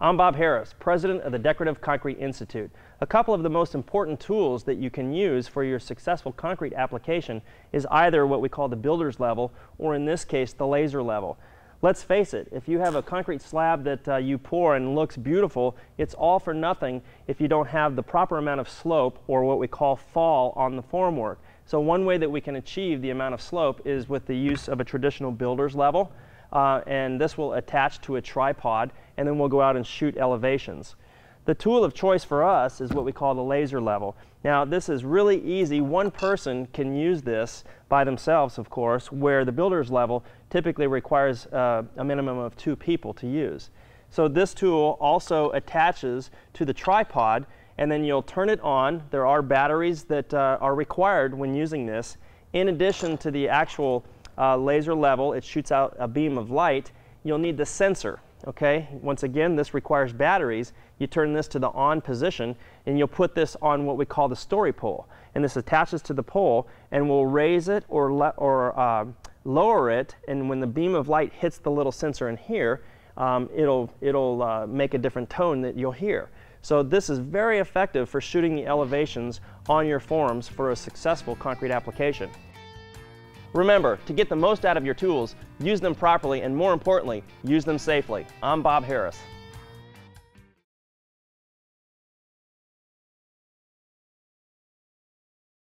I'm Bob Harris, President of the Decorative Concrete Institute. A couple of the most important tools that you can use for your successful concrete application is either what we call the builder's level, or in this case, the laser level. Let's face it, if you have a concrete slab that uh, you pour and looks beautiful, it's all for nothing if you don't have the proper amount of slope, or what we call fall, on the formwork. So one way that we can achieve the amount of slope is with the use of a traditional builder's level uh, and this will attach to a tripod and then we'll go out and shoot elevations. The tool of choice for us is what we call the laser level. Now this is really easy. One person can use this by themselves of course where the builder's level typically requires uh, a minimum of two people to use. So this tool also attaches to the tripod and then you'll turn it on. There are batteries that uh, are required when using this in addition to the actual uh, laser level, it shoots out a beam of light, you'll need the sensor. Okay, once again, this requires batteries. You turn this to the on position, and you'll put this on what we call the story pole. And this attaches to the pole, and we'll raise it or, or uh, lower it. And when the beam of light hits the little sensor in here, um, it'll, it'll uh, make a different tone that you'll hear. So this is very effective for shooting the elevations on your forms for a successful concrete application. Remember, to get the most out of your tools, use them properly and more importantly, use them safely. I'm Bob Harris.